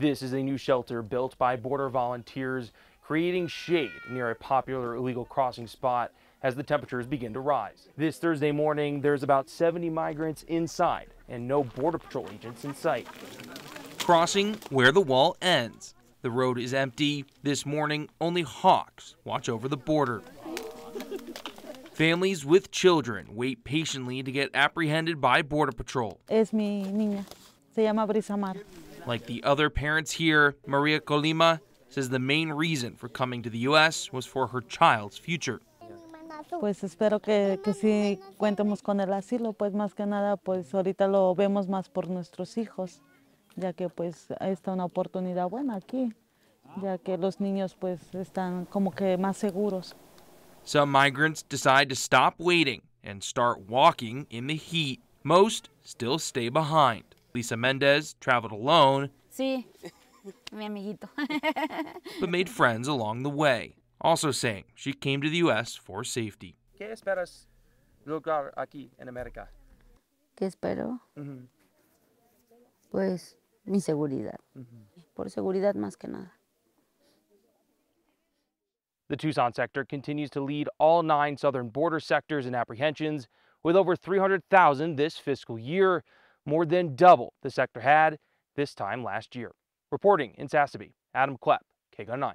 This is a new shelter built by border volunteers, creating shade near a popular illegal crossing spot as the temperatures begin to rise. This Thursday morning, there's about 70 migrants inside and no Border Patrol agents in sight. Crossing where the wall ends. The road is empty. This morning, only hawks watch over the border. Families with children wait patiently to get apprehended by Border Patrol. Es mi niña. Se llama Brisa Mar. Like the other parents here, Maria Colima says the main reason for coming to the U.S. was for her child's future. Pues espero que, que sí cuentemos con el asilo, pues más que nada, pues ahorita lo vemos más por nuestros hijos, ya que pues está una oportunidad buena aquí, ya que los niños pues están como que más seguros. Some migrants decide to stop waiting and start walking in the heat. Most still stay behind. Lisa Mendez traveled alone. Sí, mi amiguito. but made friends along the way. Also saying she came to the U.S. for safety. ¿Qué esperas lograr aquí en América? ¿Qué espero? Uh -huh. Pues mi seguridad. Uh -huh. Por seguridad más que nada. The Tucson sector continues to lead all nine southern border sectors in apprehensions with over 300,000 this fiscal year, more than double the sector had this time last year. Reporting in Sasabe, Adam Klepp, KGUN 9.